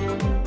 Bye.